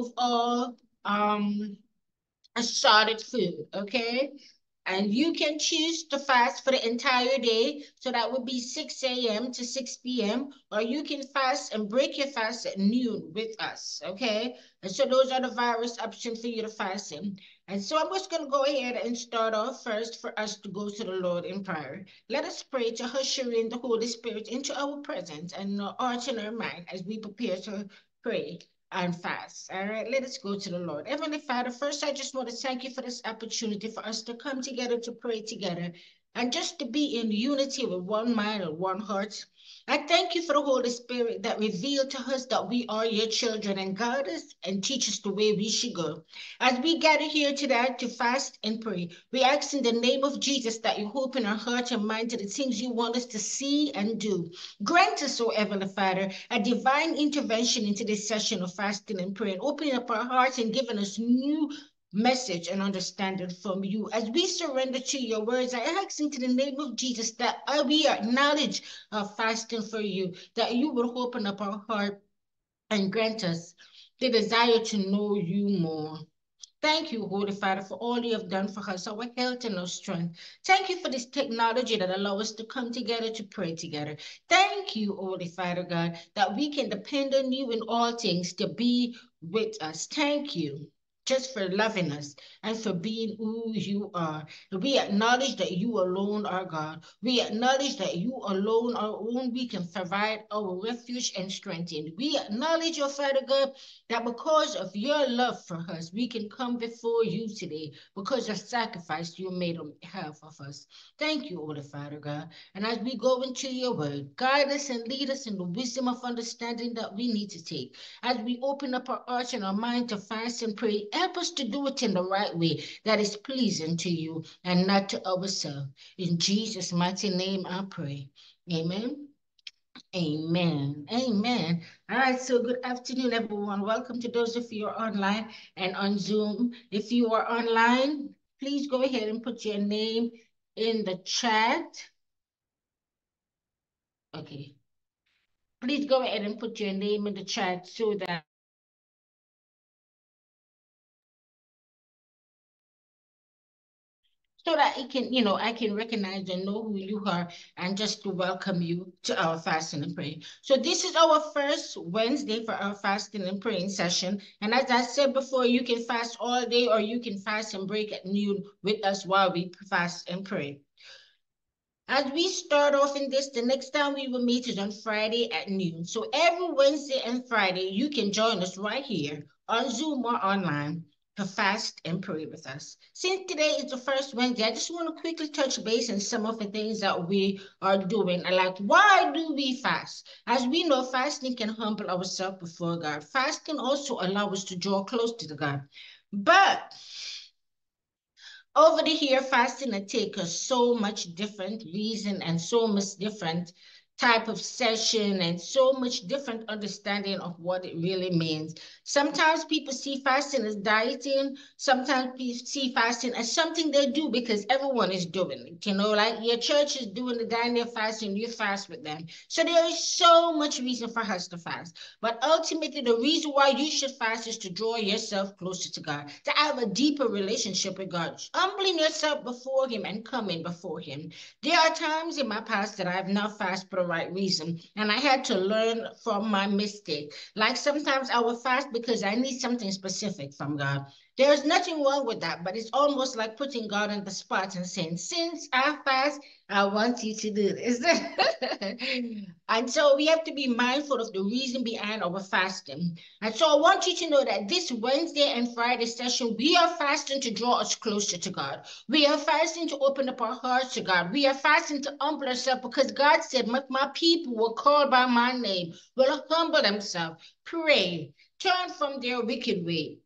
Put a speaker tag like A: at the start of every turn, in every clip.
A: remove all um assorted food, okay? And you can choose to fast for the entire day. So that would be 6 a.m. to 6 p.m. Or you can fast and break your fast at noon with us, okay? And so those are the various options for you to fast in. And so I'm just going to go ahead and start off first for us to go to the Lord in prayer. Let us pray to usher in the Holy Spirit into our presence and our heart and our mind as we prepare to pray and fast. All right, let us go to the Lord. Heavenly Father, first, I just want to thank you for this opportunity for us to come together to pray together and just to be in unity with one mind and one heart. I thank you for the Holy Spirit that revealed to us that we are your children and guide us and teach us the way we should go. As we gather here today to fast and pray, we ask in the name of Jesus that you open our heart and mind to the things you want us to see and do. Grant us, O Heavenly Father, a divine intervention into this session of fasting and praying, opening up our hearts and giving us new message and understanding from you. As we surrender to your words, I ask into the name of Jesus that we acknowledge our fasting for you, that you will open up our heart and grant us the desire to know you more. Thank you, Holy Father, for all you have done for us, our health and our strength. Thank you for this technology that allows us to come together to pray together. Thank you, Holy Father God, that we can depend on you in all things to be with us. Thank you just for loving us and for being who you are. We acknowledge that you alone are God. We acknowledge that you alone are own we can provide our refuge and strength in. We acknowledge, your Father God, that because of your love for us, we can come before you today because of sacrifice you made on behalf of us. Thank you, Holy Father God. And as we go into your word, guide us and lead us in the wisdom of understanding that we need to take. As we open up our hearts and our mind to fast and pray, Help us to do it in the right way that is pleasing to you and not to ourselves. In Jesus' mighty name, I pray. Amen. Amen. Amen. All right. So good afternoon, everyone. Welcome to those of you who are online and on Zoom. If you are online, please go ahead and put your name in the chat. Okay. Please go ahead and put your name in the chat so that so that I can, you know, I can recognize and know who you are and just to welcome you to our fasting and praying. So this is our first Wednesday for our fasting and praying session. And as I said before, you can fast all day or you can fast and break at noon with us while we fast and pray. As we start off in this, the next time we will meet is on Friday at noon. So every Wednesday and Friday, you can join us right here on Zoom or online to fast and pray with us. Since today is the first Wednesday, I just want to quickly touch base on some of the things that we are doing. Like, why do we fast? As we know, fasting can humble ourselves before God. Fasting also allows us to draw close to the God. But over the here, fasting it take us so much different reason and so much different type of session and so much different understanding of what it really means. Sometimes people see fasting as dieting. Sometimes people see fasting as something they do because everyone is doing it. You know, like your church is doing the Daniel fasting, you fast with them. So there is so much reason for us to fast. But ultimately, the reason why you should fast is to draw yourself closer to God, to have a deeper relationship with God, humbling yourself before Him and coming before Him. There are times in my past that I have not fasted right reason, and I had to learn from my mistake. Like sometimes I will fast because I need something specific from God. There's nothing wrong with that, but it's almost like putting God on the spot and saying, since I fast, I want you to do this. and so we have to be mindful of the reason behind our fasting. And so I want you to know that this Wednesday and Friday session, we are fasting to draw us closer to God. We are fasting to open up our hearts to God. We are fasting to humble ourselves because God said, my, people will call by my name, will humble themselves, pray, turn from their wicked way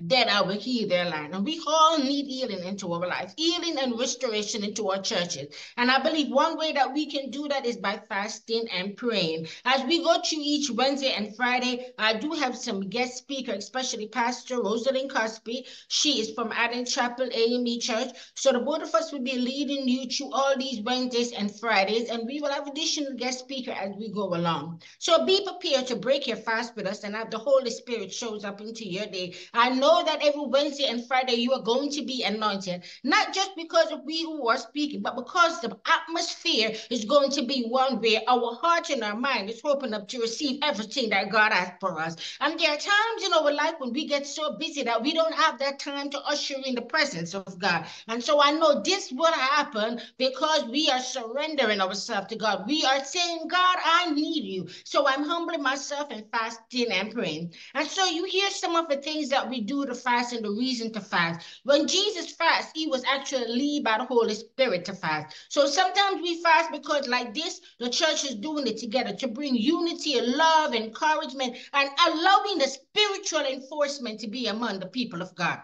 A: then I will heal their land. And we all need healing into our life, healing and restoration into our churches. And I believe one way that we can do that is by fasting and praying. As we go through each Wednesday and Friday, I do have some guest speakers, especially Pastor Rosalind Cosby. She is from Adam Chapel AME Church. So the both of us will be leading you through all these Wednesdays and Fridays, and we will have additional guest speaker as we go along. So be prepared to break your fast with us and have the Holy Spirit shows up into your day. I know know that every Wednesday and Friday you are going to be anointed, not just because of we who are speaking, but because the atmosphere is going to be one where our heart and our mind is open up to receive everything that God has for us. And there are times in our life when we get so busy that we don't have that time to usher in the presence of God. And so I know this will happen because we are surrendering ourselves to God. We are saying, God, I need you. So I'm humbling myself and fasting and praying. And so you hear some of the things that we do do to fast and the reason to fast. When Jesus fasted, he was actually led by the Holy Spirit to fast. So sometimes we fast because like this, the church is doing it together to bring unity and love, encouragement, and allowing the spiritual enforcement to be among the people of God.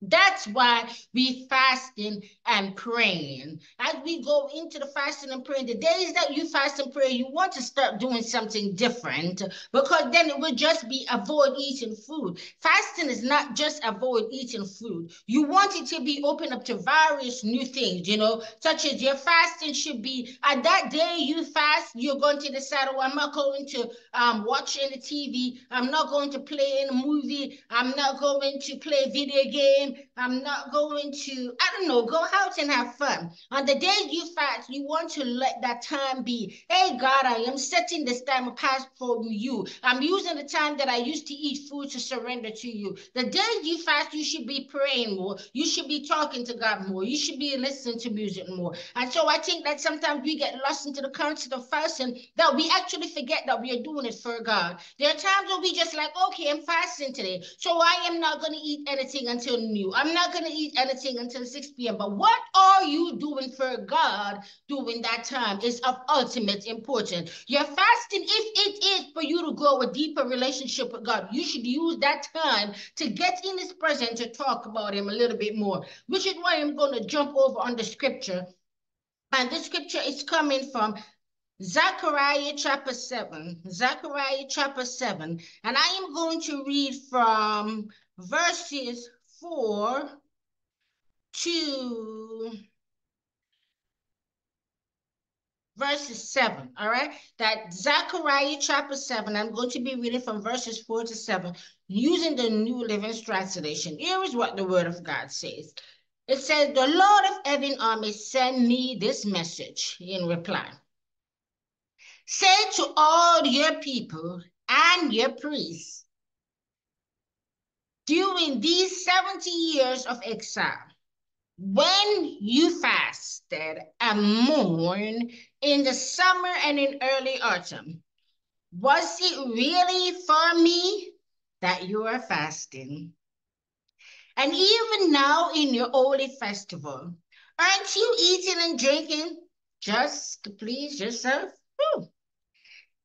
A: That's why we fasting and praying. As we go into the fasting and praying, the days that you fast and pray, you want to start doing something different because then it will just be avoid eating food. Fasting is not just avoid eating food. You want it to be open up to various new things, you know, such as your fasting should be at that day you fast, you're going to decide, oh, I'm not going to um, watch any TV. I'm not going to play any movie. I'm not going to play video name I'm not going to, I don't know, go out and have fun. On the day you fast, you want to let that time be, hey, God, I am setting this time apart for you. I'm using the time that I used to eat food to surrender to you. The day you fast, you should be praying more. You should be talking to God more. You should be listening to music more. And so I think that sometimes we get lost into the concept of fasting that we actually forget that we are doing it for God. There are times when we just like, okay, I'm fasting today. So I am not going to eat anything until you. I'm not going to eat anything until 6 p.m. But what are you doing for God during that time is of ultimate importance. Your fasting, if it is for you to grow a deeper relationship with God, you should use that time to get in His presence to talk about Him a little bit more, which is why I'm going to jump over on the scripture. And the scripture is coming from Zechariah chapter 7. Zechariah chapter 7. And I am going to read from verses 4 to verses 7, all right? That Zechariah chapter 7, I'm going to be reading from verses 4 to 7 using the New Living Translation. Here is what the word of God says. It says, the Lord of heaven army sent me this message in reply. Say to all your people and your priests, during these 70 years of exile, when you fasted and mourned in the summer and in early autumn, was it really for me that you are fasting? And even now in your holy festival, aren't you eating and drinking just to please yourself?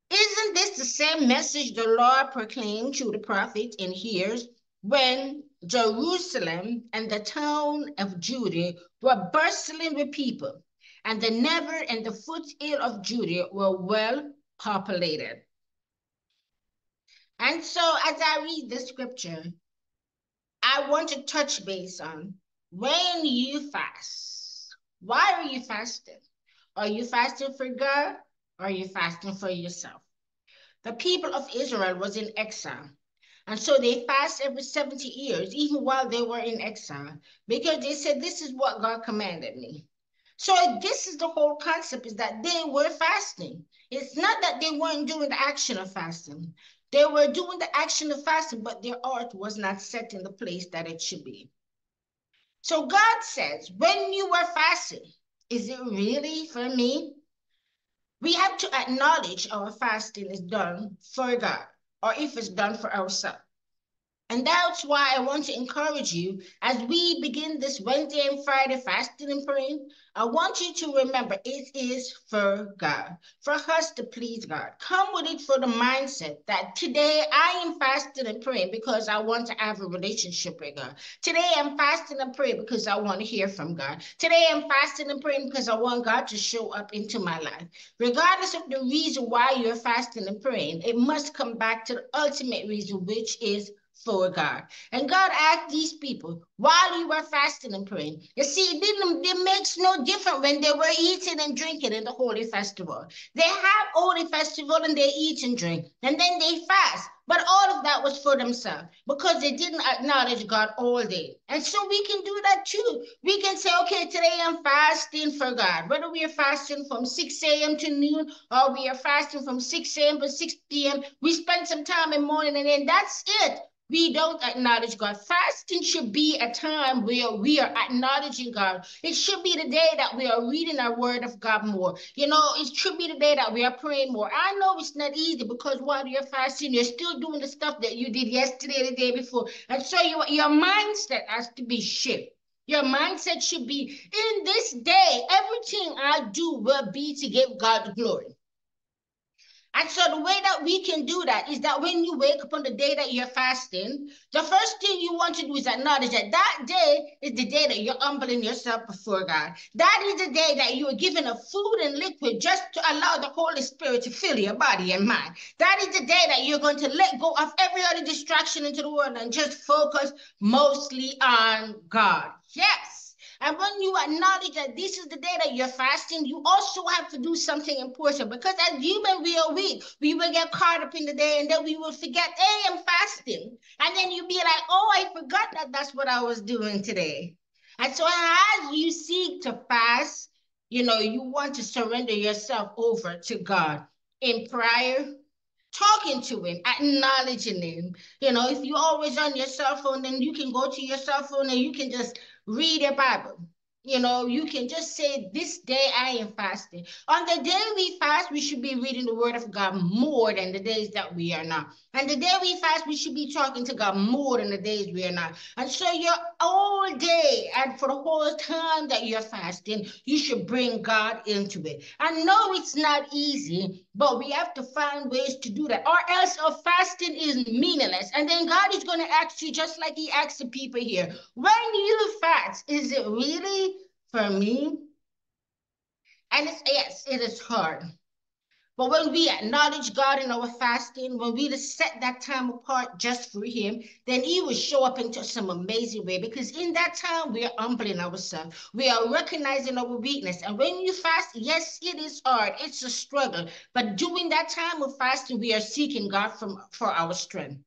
A: Isn't this the same message the Lord proclaimed to the prophet in years when Jerusalem and the town of Judah were bustling with people, and the Negev and the foothill of Judah were well populated. And so as I read the scripture, I want to touch base on when you fast. Why are you fasting? Are you fasting for God or are you fasting for yourself? The people of Israel was in exile and so they fast every 70 years, even while they were in exile, because they said, this is what God commanded me. So this is the whole concept is that they were fasting. It's not that they weren't doing the action of fasting. They were doing the action of fasting, but their heart was not set in the place that it should be. So God says, when you are fasting, is it really for me? We have to acknowledge our fasting is done for God or if it's done for ourselves. And that's why I want to encourage you as we begin this Wednesday and Friday fasting and praying. I want you to remember it is for God, for us to please God. Come with it for the mindset that today I am fasting and praying because I want to have a relationship with God. Today I'm fasting and praying because I want to hear from God. Today I'm fasting and praying because I want God to show up into my life. Regardless of the reason why you're fasting and praying, it must come back to the ultimate reason, which is for God. And God asked these people while you were fasting and praying. You see, it didn't it makes no difference when they were eating and drinking in the holy festival. They have holy festival and they eat and drink, and then they fast. But all of that was for themselves because they didn't acknowledge God all day. And so we can do that too. We can say, okay, today I'm fasting for God. Whether we are fasting from 6 a.m. to noon or we are fasting from 6 a.m. to 6 p.m., we spend some time in morning and then that's it we don't acknowledge God. Fasting should be a time where we are acknowledging God. It should be the day that we are reading our word of God more. You know, it should be the day that we are praying more. I know it's not easy because while you're fasting, you're still doing the stuff that you did yesterday, the day before. And so your, your mindset has to be shifted. Your mindset should be in this day, everything I do will be to give God glory. And so the way that we can do that is that when you wake up on the day that you're fasting, the first thing you want to do is acknowledge that that day is the day that you're humbling yourself before God. That is the day that you are given a food and liquid just to allow the Holy Spirit to fill your body and mind. That is the day that you're going to let go of every other distraction into the world and just focus mostly on God. Yes. And when you acknowledge that this is the day that you're fasting, you also have to do something important because as human, we are weak. We will get caught up in the day and then we will forget, hey, I'm fasting. And then you'll be like, oh, I forgot that that's what I was doing today. And so as you seek to fast, you know, you want to surrender yourself over to God in prayer, talking to him, acknowledging him. You know, if you're always on your cell phone, then you can go to your cell phone and you can just read your Bible. You know, you can just say, This day I am fasting. On the day we fast, we should be reading the word of God more than the days that we are not. And the day we fast, we should be talking to God more than the days we are not. And so you're all day and for the whole time that you're fasting, you should bring God into it. I know it's not easy, but we have to find ways to do that, or else our fasting is meaningless. And then God is going to ask you, just like He asked the people here, when you fast, is it really for me? And it's yes, it is hard. But when we acknowledge God in our fasting, when we just set that time apart just for Him, then He will show up into some amazing way. Because in that time, we are humbling ourselves. We are recognizing our weakness. And when you fast, yes, it is hard. It's a struggle. But during that time of fasting, we are seeking God from, for our strength.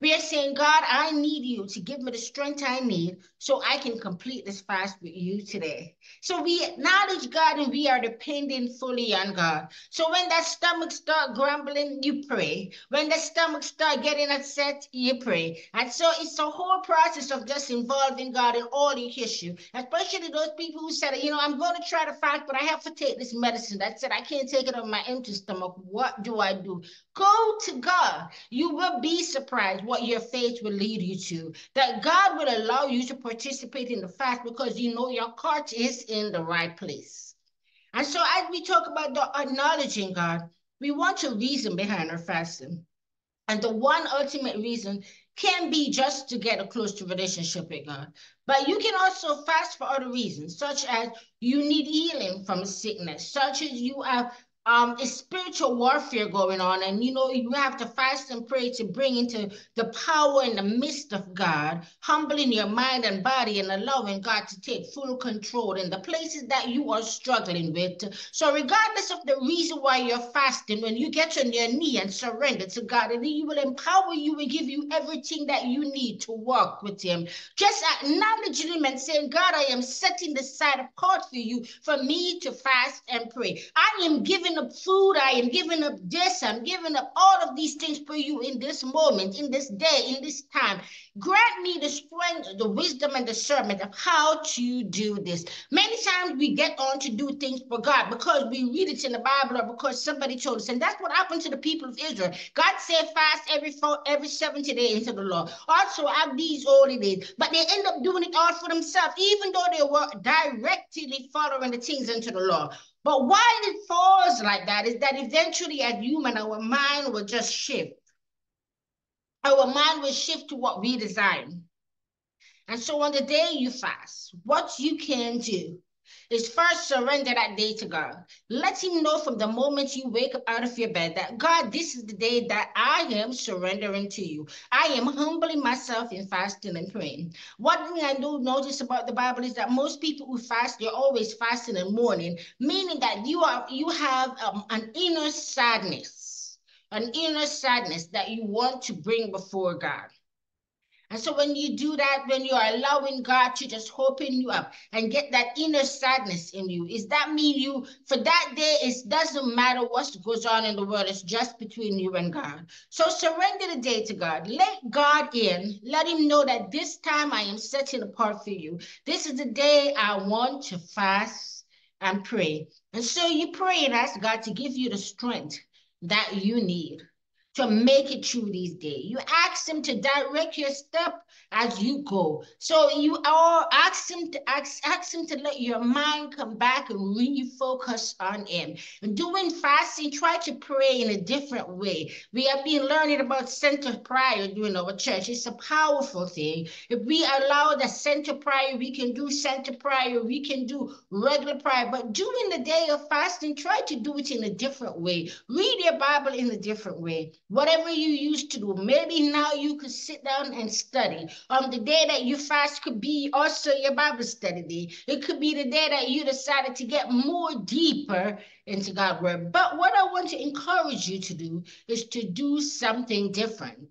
A: We are saying, God, I need you to give me the strength I need so I can complete this fast with you today. So we acknowledge God and we are depending fully on God. So when that stomach start grumbling, you pray. When the stomach start getting upset, you pray. And so it's a whole process of just involving God in all the issue, especially those people who said, you know, I'm going to try to fast, but I have to take this medicine. That said, I can't take it on my empty stomach. What do I do? Go to God. You will be surprised what your faith will lead you to. That God will allow you to participate in the fast because you know your heart is in the right place. And so as we talk about the acknowledging God, we want to reason behind our fasting. And the one ultimate reason can be just to get a closer relationship with God. But you can also fast for other reasons, such as you need healing from sickness, such as you have um, it's spiritual warfare going on. And, you know, you have to fast and pray to bring into the power in the midst of God, humbling your mind and body and allowing God to take full control in the places that you are struggling with. So regardless of the reason why you're fasting, when you get on your knee and surrender to God, and He will empower you and give you everything that you need to walk with Him. Just acknowledging Him and saying, God, I am setting this side apart for you for me to fast and pray. I am giving up food. I am giving up this. I'm giving up all of these things for you in this moment, in this day, in this time. Grant me the strength, the wisdom, and discernment of how to do this. Many times we get on to do things for God because we read it in the Bible or because somebody told us. And that's what happened to the people of Israel. God said fast every four, every 70 days into the law. Also have these holy days. But they end up doing it all for themselves, even though they were directly following the things into the law. But why it falls like that is that eventually as human, our mind will just shift. Our mind will shift to what we desire. And so on the day you fast, what you can do is first surrender that day to God. Let Him know from the moment you wake up out of your bed that God, this is the day that I am surrendering to you. I am humbling myself in fasting and praying. One thing I do notice about the Bible is that most people who fast, they're always fasting in the morning, meaning that you are you have um, an inner sadness, an inner sadness that you want to bring before God. And so when you do that, when you are allowing God to just open you up and get that inner sadness in you, is that mean you for that day it doesn't matter what goes on in the world, it's just between you and God. So surrender the day to God. Let God in. Let him know that this time I am setting apart for you. This is the day I want to fast and pray. And so you pray and ask God to give you the strength that you need to make it through these days. You ask him to direct your step as you go. So you are ask him to ask, ask him to let your mind come back and refocus on him. And doing fasting, try to pray in a different way. We have been learning about center prayer during our church. It's a powerful thing. If we allow the center prayer, we can do center prayer, we can do regular prayer. But during the day of fasting, try to do it in a different way. Read your Bible in a different way whatever you used to do. Maybe now you could sit down and study. On the day that you fast could be also your Bible study day. It could be the day that you decided to get more deeper into God's word. But what I want to encourage you to do is to do something different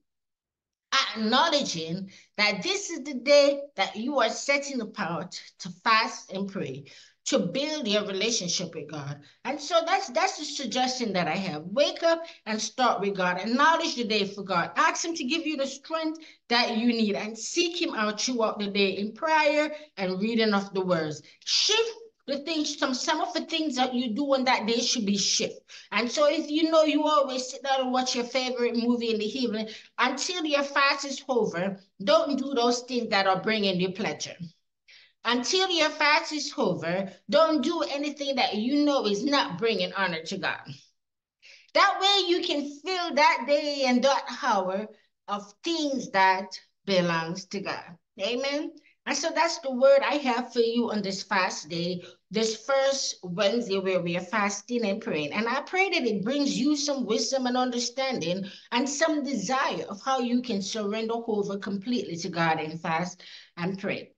A: acknowledging that this is the day that you are setting apart to fast and pray to build your relationship with God. And so that's that's the suggestion that I have. Wake up and start with God. Acknowledge the day for God. Ask Him to give you the strength that you need and seek Him out throughout the day in prayer and reading of the words. Shift the things, some some of the things that you do on that day should be shift. And so if you know you always sit down and watch your favorite movie in the evening until your fast is over, don't do those things that are bringing you pleasure until your fast is over, don't do anything that you know is not bringing honor to God. That way you can fill that day and that hour of things that belongs to God. Amen. And so that's the word I have for you on this fast day, this first Wednesday where we are fasting and praying. And I pray that it brings you some wisdom and understanding and some desire of how you can surrender over completely to God and fast and pray.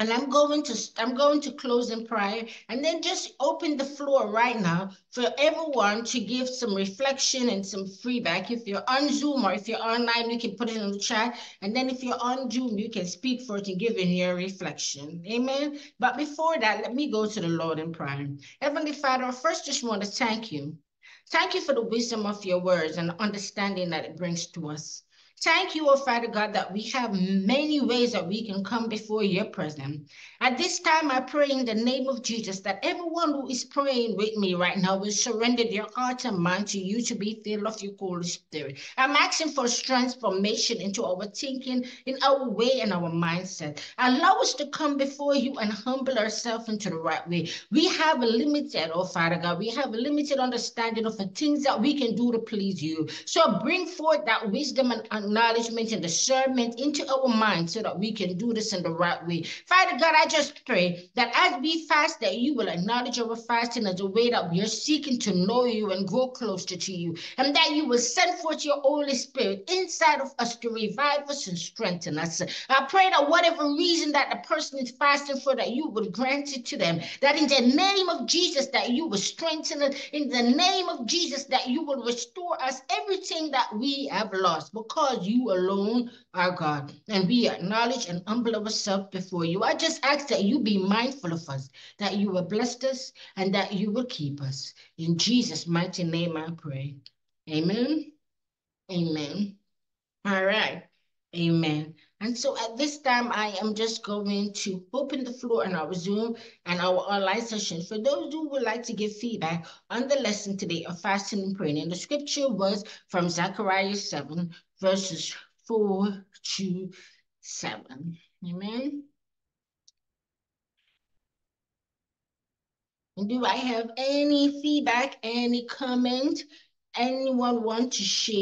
A: And I'm going to I'm going to close in prayer and then just open the floor right now for everyone to give some reflection and some feedback. If you're on Zoom or if you're online, you can put it in the chat. And then if you're on Zoom, you can speak for it and give in your reflection. Amen. But before that, let me go to the Lord in prayer. Heavenly Father, first just want to thank you. Thank you for the wisdom of your words and the understanding that it brings to us. Thank you, O Father God, that we have many ways that we can come before your presence. At this time, I pray in the name of Jesus that everyone who is praying with me right now will surrender their heart and mind to you to be filled of your Holy Spirit. I'm asking for transformation into our thinking, in our way, and our mindset. Allow us to come before you and humble ourselves into the right way. We have a limited, oh Father God, we have a limited understanding of the things that we can do to please you. So bring forth that wisdom and acknowledgement and discernment into our minds so that we can do this in the right way. Father God, I just pray that as we fast, that you will acknowledge our fasting as a way that we are seeking to know you and grow closer to you, and that you will send forth your Holy Spirit inside of us to revive us and strengthen us. I pray that whatever reason that the person is fasting for, that you would grant it to them, that in the name of Jesus, that you will strengthen us, in the name of Jesus, that you will restore us everything that we have lost because You alone are God. And we acknowledge and humble ourselves before you. I just ask that you be mindful of us, that you will bless us, and that you will keep us. In Jesus' mighty name I pray. Amen. Amen. All right. Amen. And so at this time, I am just going to open the floor on our Zoom and our online session for those who would like to give feedback on the lesson today of fasting and praying. And the scripture was from Zechariah 7, verses 4 to 7. Amen. Do I have any feedback, any comment, anyone want to share?